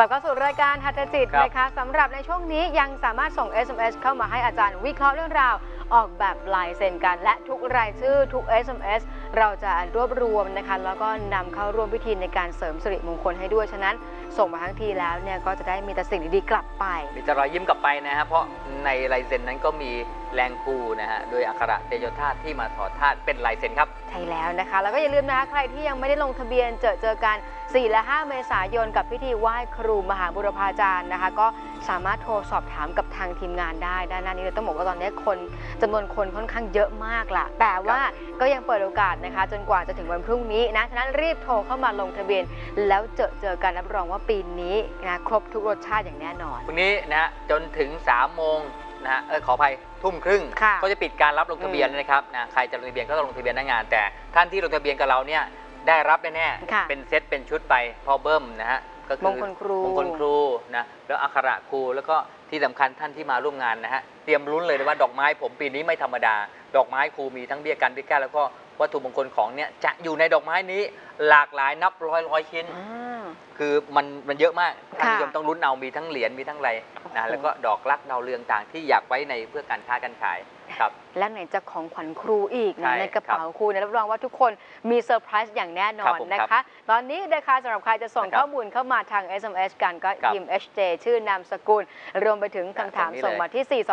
กลับเข้าสู่รายการหัตถจิตครับ นะคะสำหรับในช่วงนี้ยังสามารถส่ง SMS เข้ามาให้อาจารย์วิเคราะห์เรื่องราว ออกแบบลายเซ็นกัน และทุกรายชื่อทุก SMS เราจะรวบรวมนะคะ แล้วก็นำเข้าร่วมพิธีในการเสริมสิริมงคลให้ด้วย ฉะนั้น ส่งมาทั้งทีแล้วเนี่ยก็จะได้มีแต่สิ่งดีๆกลับไป มีแต่รอยยิ้มกลับไปนะฮะเพราะในลายเซ็นนั้นก็มีแรงครูนะฮะโดยอักขระเตโยธาตุที่มาถอดธาตุเป็นลายเซ็นครับ ใช่แล้วนะคะ แล้วก็อย่าลืมนะคะใครที่ยังไม่ได้ลงทะเบียนเจอเจอกัน 4 และ 5 เมษายนกับพิธีไหว้ครูมหาบุรพาจารย์นะคะ ก็สามารถโทรสอบถามกับทางทีมงานได้ด้านหน้านี้เลยต้องบอกว่าตอนนี้คนจำนวนคนค่อนข้างเยอะมากล่ะ แต่ว่าก็ยังเปิดโอกาสนะคะ จนกว่าจะถึงวันพรุ่งนี้นะฉะนั้นรีบโทรเข้ามาลงทะเบียน แล้วเจอเจอกันรับรองว่าปีนี้นะครบทุกรสชาติอย่างแน่นอน พรุ่งนี้นะฮะจนถึง3โมงนะฮะเออขออภัยทุ่มครึ่งค่ะก็จะปิดการรับลงทะเบียนอืมนะครับนะใครจะลงทะเบียนก็ต้องลงทะเบียนหน้างาน แต่ท่านที่ลงทะเบียนกับเราเนี่ยได้รับแน่ค่ะๆเป็นเซตเป็นชุดไปพอเบิ้มนะฮะก็คืมงคลครู มงคลครูนะแล้วอักขระครูแล้วก็ที่สำคัญท่านที่มาร่วมงานนะฮะเตรียมลุ้นเลยนะว่าดอกไม้ผมปีนี้ไม่ธรรมดา ดอกไม้ครูมีทั้งเบี้ยกันเบี้ยแก้วแล้วก็วัตถุมงคลของเนี่ยจะอยู่ในดอกไม้นี้หลากหลายนับร้อยร้อยชิ้นอ่า คือมันมันเยอะมากท่านค่ะผู้ชมต้องลุ้นเอามีทั้งเหรียญมีทั้งอะไรโอ้โหนะแล้วก็ดอกรักดาวเรืองต่างที่อยากไว้ในเพื่อการค้าการขาย ครับ และไหนจะของขวัญครูอีกใช่นะในกระเป๋าครูเนี่ยรับรองว่าทุกคนมีเซอร์ไพรส์อย่างแน่นอครันบผมนะครัคะบตอนนี้นะคะสำหรับใครจะส่งนะครับข้อมูลเข้ามาทาง SMS กันก็ครับพิมพ์ HJ ชื่อนามสกุล รวมไปถึงคำถามตรงนี้เลยส่งมาที่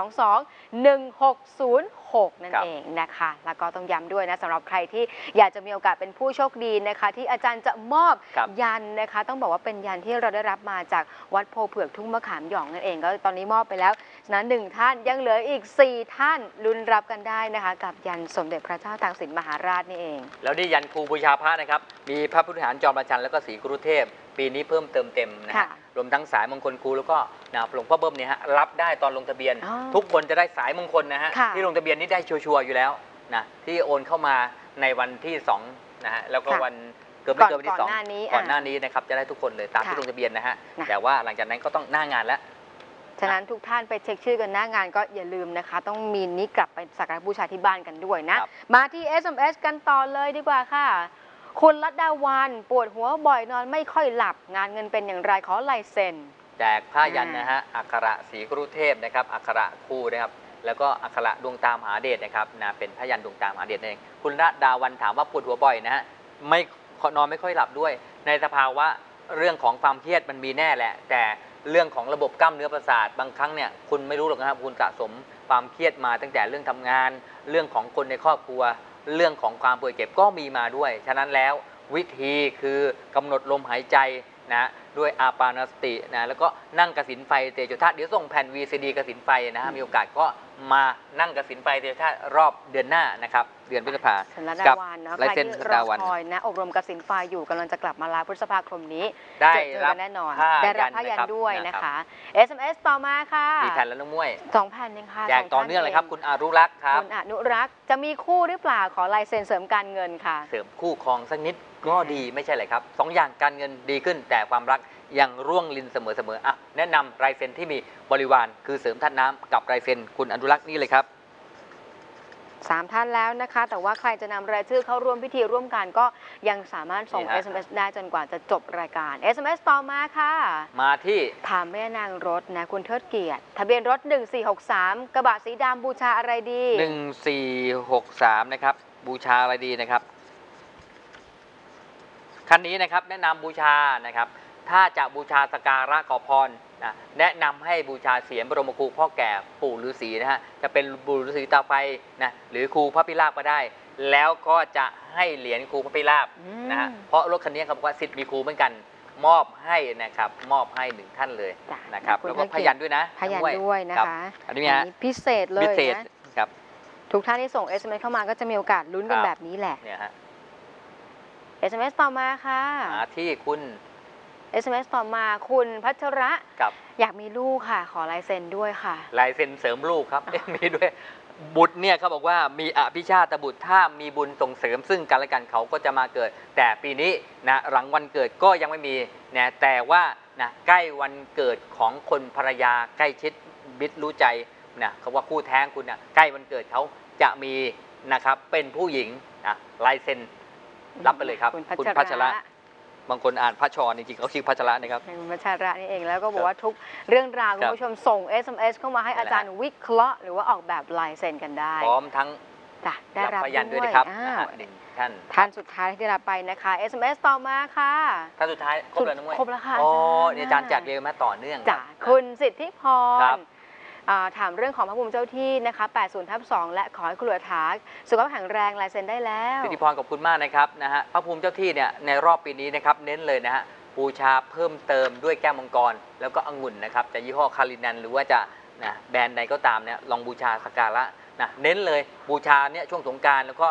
422 1606 นั่นครับ เองนะคะ แล้วก็ต้องย้ำด้วยนะสำหรับใครที่อยากจะมีโอกาสเป็นผู้โชคดีนะคะ ที่อาจารย์จะมอบ ครับ ยันต์นะคะต้องบอกว่าเป็นยันต์ที่เราได้รับมาจากวัดโพธิ์เผือกทุ่งมะขามหยองนั่นเองก็ตอนนี้มอบไปแล้ว ฉะนั้นหนึ่งท่านยังเหลืออีก 4 ท่านลุ้นรับกันได้นะคะ กับยันสมเด็จพระเจ้าตากสินมหาราชนี่เอง แล้วนี่ยันครูบูชาพระนะครับ มีพระพุทธหารจอมราชันแล้วก็ศรีกรุเทพ ปีนี้เพิ่มเติมเต็มนะฮะค่ะรวมทั้งสายมงคลครูแล้วก็นะหลวงพ่อเบิ้มเนี่ยฮะรับได้ตอนลงทะเบียน อ๋อทุกคนจะได้สายมงคลนะฮะค่ะ ที่ลงทะเบียนนี่ได้ชัวร์ๆอยู่แล้วนะที่โอนเข้ามาในวันที่สองนะฮะแล้วก็ค่ะวันเกือบไม่เกินวันที่สองก่อนหน้านี้ก่อนหน้าอะนี้นะครับจะได้ทุกคนเลยตามที่ค่ะลงทะเบียนนะฮะนะ แต่ว่าหลังจากนั้นก็ต้องหน้างานแล้ว ฉะนั้นทุกท่านไปเช็คชื่อกันหน้างานก็อย่าลืมนะคะ ต้องมีนี้กลับไปสักการะบูชาที่บ้านกันด้วยนะ ครับ มาที่ SMS กันต่อเลยดีกว่าค่ะ คุณรัตดาวันปวดหัวบ่อยนอนไม่ค่อยหลับ งานเงินเป็นอย่างไรขอลายเซ็น แจกผ้ายันอ่านนะฮะ อักขระศรีกรุเทพนะครับ อักขระคู่นะครับ แล้วก็อักขระดวงตามหาเดชนะครับนะเป็นผ้ายันดวงตามหาเดชนั่นเอง คุณระดาวันถามว่าปวดหัวบ่อยนะฮะ ไม่นอนไม่ค่อยหลับด้วย ในสภาวะเรื่องของความเครียดมันมีแน่แหละ แต่ เรื่องของระบบกล้ามเนื้อประสาทบางครั้งเนี่ยคุณไม่รู้หรอกนะครับคุณสะสมความเครียดมาตั้งแต่เรื่องทำงาน เรื่องของคนในครอบครัว เรื่องของความป่วยเจ็บก็มีมาด้วย ฉะนั้นแล้ววิธีคือกำหนดลมหายใจนะด้วยอาปานสตินะแล้วก็นั่งกระสินไฟเตโชธาตุเดี๋ยวส่งแผ่น VCD กระสินไฟนะฮะมีโอกาสก็ มานั่งกสินไฟเตโชธาตุรอบเดือนหน้านะครับ เดือนพฤษภาสันดากับวันนะลายใครเซ็นที่สันรดาอวันคอยนะอบรมกสินไฟอยู่กำลังจะกลับมาลาพฤษภาคมนี้ได้เจอเจอรักับนแน่นอนผ้าได้รับยันผ้ายันนะครับด้วยนะนะครัคะบ SMS ต่อมาค่ะมีแผ่นแล้วน้องมวยสองแผ่นเองค่ะแจกสต่อท่าเนื่องเลยครับคุณอารุรักษ์ครับคุณอนุรักษ์จะมีคู่หรือเปล่าขอลายเซ็นเสริมการเงินค่ะ เสริมคู่ครองสักนิดก็ดีไม่ใช่เลยครับสองอย่างการเงินดีขึ้นแต่ความรักยังร่วงลินเสมอๆอะ แนะนำลายเซ็นที่มีบริวาร คือเสริมธาตุน้ำกับลายเซ็นคุณอนุรักษ์นี่เลยครับสามท่านแล้วนะคะ แต่ว่าใครจะนำรายชื่อเข้าร่วมพิธีร่วมกันก็ยังสามารถส่ง นี่ฮะ SMS ได้จนกว่าจะจบรายการ SMS ต่อมาค่ะ มาที่ ถามแม่นางรถนะ คุณเทิดเกียรติ ทะเบียนรถ 1463 กระบะสีดำบูชาอะไรดี 1463 นะครับ บูชาอะไรดีนะครับ คันนี้นะครับแนะนำบูชานะครับ ถ้าจะบูชาสกการะขอพรนะแนะนำให้บูชาเสียงบรมครูพ่อแก่ปู่ฤาษีนะฮะจะเป็นปู่ฤาษีตาไฟนะหรือครูพระพิราบก็ได้ แล้วก็จะให้เหรียญครูพระพิราบอืมนะฮะเพราะรถคันนี้เขาบอกว่าสิทธิ์มีครูเหมือนกันมอบให้นะครับมอบให้หนึ่งท่านเลยจ้ะนะครับขอบคุณแล้วก็ท่านพยันด้วยนะพยันองด้วยนะรับคะอันนี้ฮะพิเศษเลพิยเศษนะครับทุกท่านที่ส่ง SMS เข้ามาก็จะมีโอกาสลุ้นกันครับแบบนี้แหละเนี่ยฮะ SMS ต่อมาค่ะมาที่คุณ SMS ต่อมาคุณพัชระกับ อยากมีลูกค่ะ ขอลายเซ็นด้วยค่ะ ลายเซ็นเสริมลูกครับมีด้วย บุตรเนี่ยเขาบอกว่ามีอภิชาตบุตรถ้ามีบุญส่งเสริม ซึ่งกันและกันเขาก็จะมาเกิด แต่ปีนี้นะหลังวันเกิดก็ยังไม่มีนะแต่ว่านะใกล้วันเกิดของคนภรรยาใกล้ชิดมิตรรู้ใจนะเขาว่าคู่แท้งคุณนะใกล้วันเกิดเขาจะมีนะครับเป็นผู้หญิงนะลายเซ็นรับไปเลยครับ คุณพัคุณชพัชระระ บางคนอ่านพระชรจริงๆเขาชื่อพัชระนะครับเป็นวัชระนี่เองแล้วก็บอกว่าทุกเรื่องราวคุณผู้ชมส่ง SMS เข้ามาให้อาจารย์วิเคราะห์หรือว่าออกแบบลายเซ็นกันได้พร้อมทั้งจ้ะได้รับรับพยันด้วยนะครับอ่านะฮะหนึ่งท่านท่านสุดท้ายที่ได้รับไปนะคะ SMS ต่อมาค่ะท่านสุดท้ายครบแล้วน้องมวยครบแล้วค่ะอ๋ออาจารย์เนี่ยอาจารย์จัดเร็วมาต่อเนื่องจ้ะรับคุณสิทธิพครัรบอ่า ถามเรื่องของพระภูมิเจ้าที่นะคะ80ทับ2และขอให้คุณหลือถาสุขภาพแข็งแรงลายเซ็นได้แล้วสิทธิพรขอบคุณมากนะครับนะฮะพระภูมิเจ้าที่เนี่ยในรอบปีนี้นะครับเน้นเลยนะฮะบูชาเพิ่มเติมด้วยแก้วมังกร แล้วก็องุ่นนะครับจะยี่ห้อคารินันหรือว่าจะนะแบรนด์ใดก็ตามเนี่ยลองบูชาสักการะนะเน้นเลยบูชาเนี่ยช่วงสงการแล้วก็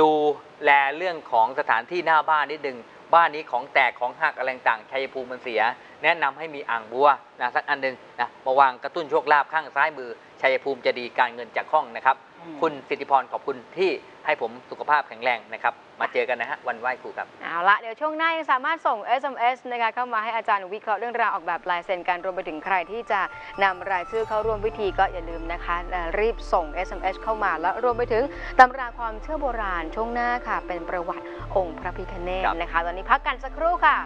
ดูแลเรื่องของสถานที่หน้าบ้านนิดนึง บ้านนี้ของแตกของหักอะไรต่างชัยภูมิมันเสีย แนะนำให้มีอ่างบัวนะสักอันหนึ่งนะมาวางกระตุ้นโชคลาภข้างซ้ายมือ ชัยภูมิจะดีการเงินจากห้องนะครับอืมคุณสิทธิพรขอบคุณที่ให้ผมสุขภาพแข็งแรงนะครับ มาเจอกันนะฮะวันไหว้ครูครับ เอาละเดี๋ยวช่วงหน้ายังสามารถส่ง SMS นะคะเข้ามาให้อาจารย์วิเคราะห์เรื่องราวออกแบบลายเซ็นกันรวมไปถึงใครที่จะนำรายชื่อเข้าร่วมพิธีก็อย่าลืมนะคะเอ่อรีบส่ง SMS เข้ามาแล้วรวมไปถึงตำราความเชื่อโบราณช่วงหน้าค่ะ เป็นประวัติองค์พระพิคเนศครับนะคะ ตอนนี้พักกันสักครู่ค่ะ